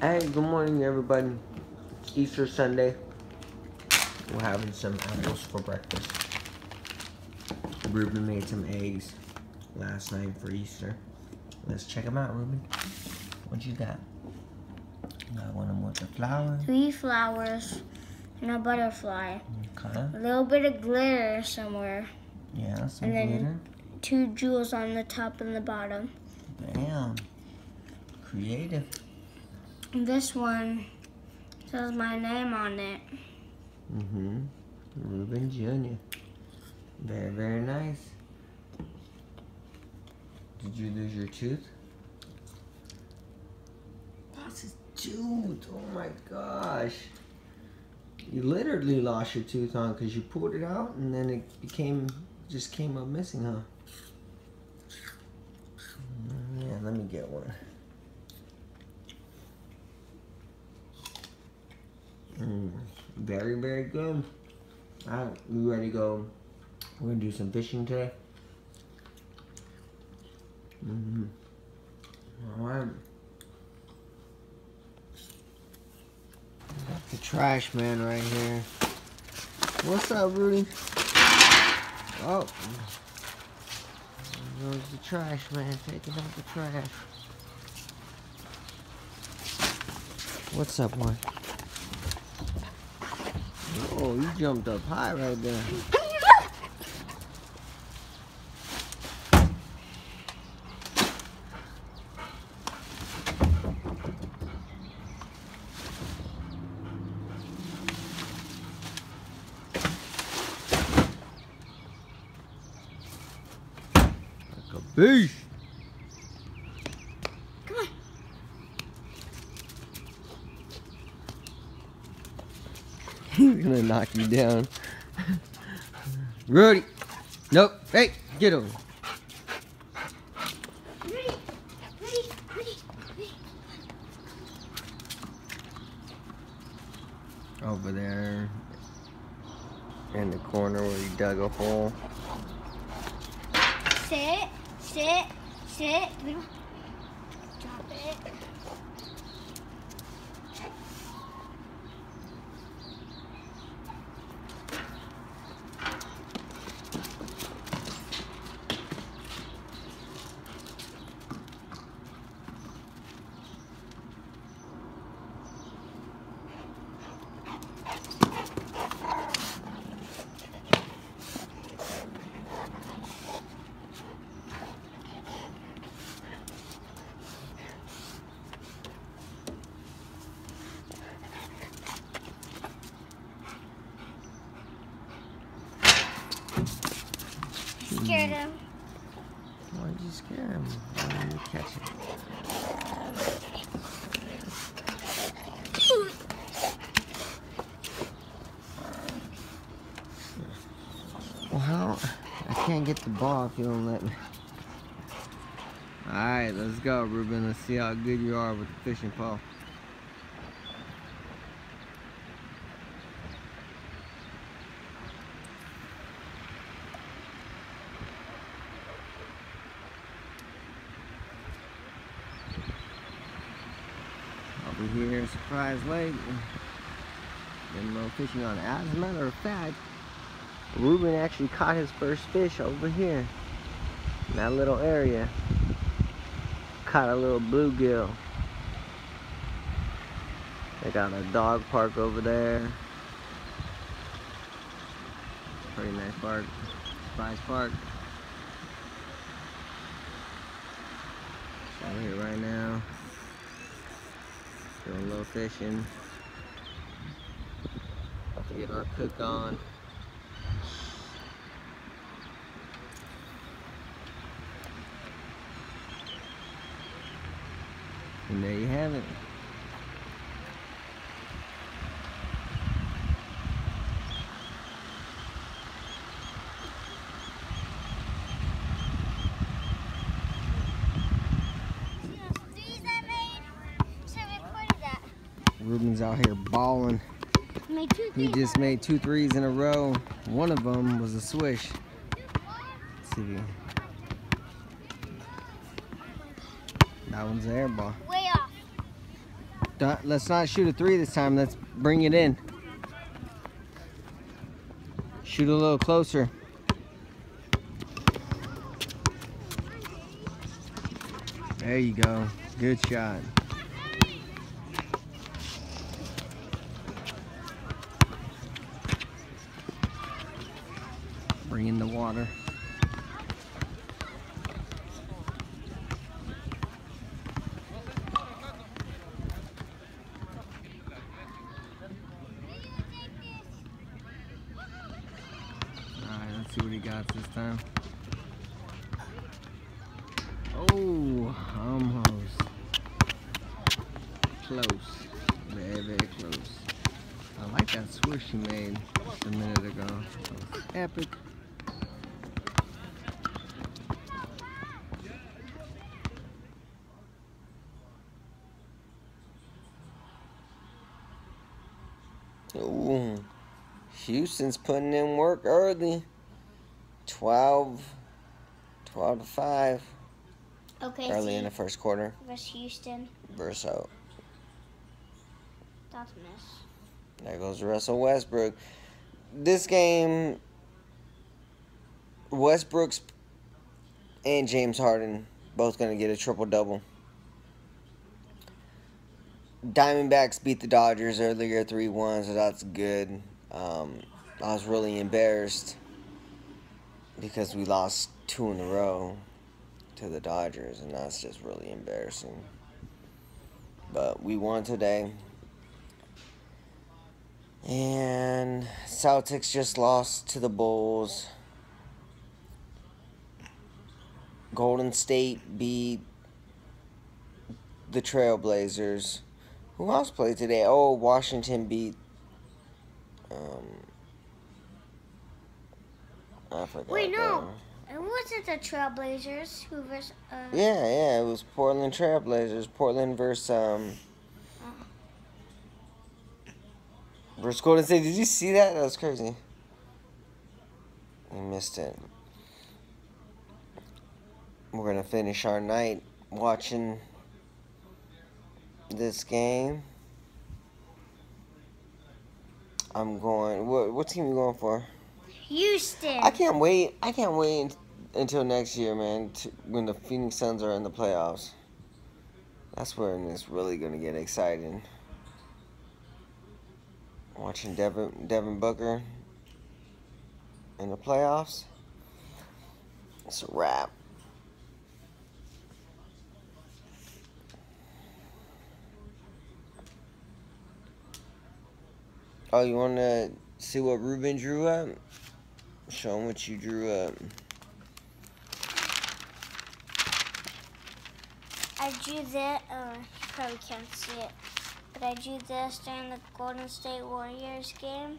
Hey, good morning, everybody. It's Easter Sunday. We're having some apples for breakfast. Reuben made some eggs last night for Easter. Let's check them out, Reuben. What you got? Got one of them with the flower. Three flowers and a butterfly. Okay. A little bit of glitter somewhere. Yeah, some And then- glitter. Two jewels on the top and the bottom. Bam. Creative. This one says my name on it. Mm-hmm. Reuben Jr. Very, very nice. Did you lose your tooth? Lost his tooth. Oh my gosh. You literally lost your tooth on because you pulled it out and then it became, just came up missing, huh? Mm, Yeah, let me get one. Mm, very, very good. Alright, we ready to go? We're gonna do some fishing today. Mm-hmm. Alright. Got the trash man right here. What's up, Rudy? Oh. There goes the trash man taking out the trash. What's up, boy? Oh, you jumped up high right there. Like a beast. Come on. He's gonna knock you down. Rudy. Nope. Hey, get over. Ready, ready, ready. Over there. In the corner where he dug a hole. Sit, sit, sit. Drop it. Scared him. Why'd you scare him? Why didn't you catch him? Well, how? I can't get the ball if you don't let me. Alright, let's go, Reuben. Let's see how good you are with the fishing pole. Here, Surprise Lake. Been no fishing on it. As a matter of fact, Reuben actually caught his first fish over here. In that little area. Caught a little bluegill. They got a dog park over there. Pretty nice park. Surprise Park. Over here right now. Doing a little fishing. About to get our cook on. And there you have it. These I made. So I recorded that. Reuben's out here balling. He just made two threes in a row. One of them was a swish. Let's see. you- That one's an air ball. Way off. Don't- Let's not shoot a three this time. Let's bring it in. Shoot a little closer. There you go. Good shot. Bring in the water. Alright, let's see what he got this time. Oh, almost. Close. Very, very close. I like that swoosh he made just a minute ago. Epic. Ooh. Houston's putting in work early. 12, 12 to 5 Okay, early in the first quarter versus Houston. versus out. That's a miss. There goes Russell Westbrook. This game, Westbrook's and James Harden both going to get a triple double. Diamondbacks beat the Dodgers earlier 3 1, so that's good. Um, I was really embarrassed because we lost two in a row to the Dodgers, and that's just really embarrassing. But we won today. And Celtics just lost to the Bulls. Golden State beat the Trailblazers. Who else played today? Oh, Washington beat. Um, I forgot. Wait, no. It wasn't the Trailblazers who versus. Uh, Yeah, yeah, it was Portland Trailblazers. Portland versus um. Versus Golden State. Did you see that? That was crazy. You missed it. We're gonna finish our night watching this game. I'm going. What what team you going for? Houston. I can't wait. I can't wait until next year, man. To, when the Phoenix Suns are in the playoffs, that's when it's really gonna get exciting. Watching Devin Devin Booker in the playoffs, it's a wrap. Oh, you want to see what Reuben drew up? Show him what you drew up. I drew that. Uh, you probably can't see it, but I drew this during the Golden State Warriors game,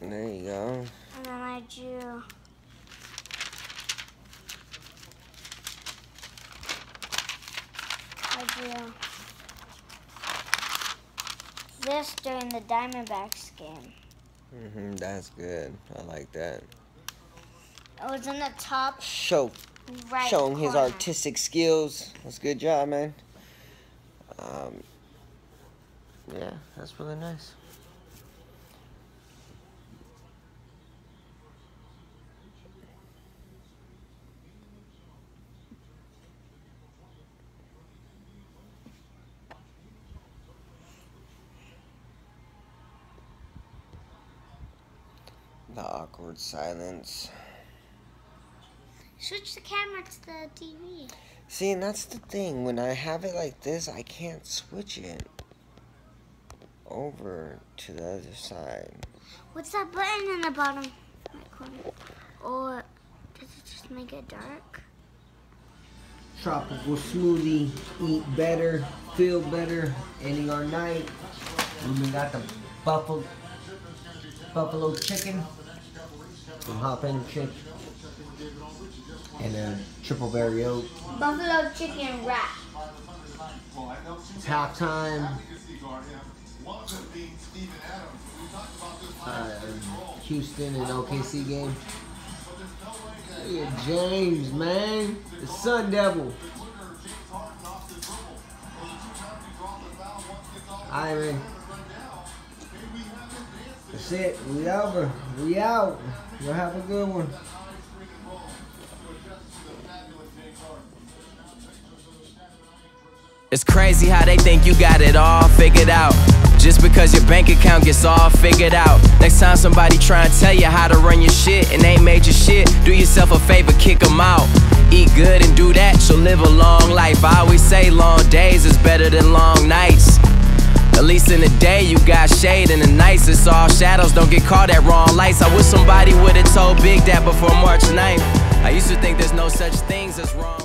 There you go. and then I drew. I drew this during the Diamondbacks game. Mm hmm that's good. I like that. It was in the top Show, right showing his artistic skills. That's a good job, man. Um, yeah, that's really nice. The awkward silence. Switch the camera to the TV. See, and that's the thing. When I have it like this, I can't switch it over to the other side. What's that button in the bottom right corner? Or does it just make it dark? Tropical smoothie, eat better, feel better, ending our night. And we got the buffalo buffalo chicken, some jalapeno chips, and a triple berry oat. Buffalo chicken wrap. It's halftime. Uh, Houston and OKC game. Look at James, man. The Sun Devil. Alright, man. That's it. We over. We out. Y'all have a good one. It's crazy how they think you got it all figured out. Just because your bank account gets all figured out. Next time somebody try and tell you how to run your shit and ain't made your shit, do yourself a favor, kick them out. Eat good and do that, you'll live a long life. I always say long days is better than long nights. At least in the day you got shade and the nights it's all shadows. Don't get caught at wrong lights. I wish somebody would've told Big that before March 9th. I used to think there's no such things as wrong.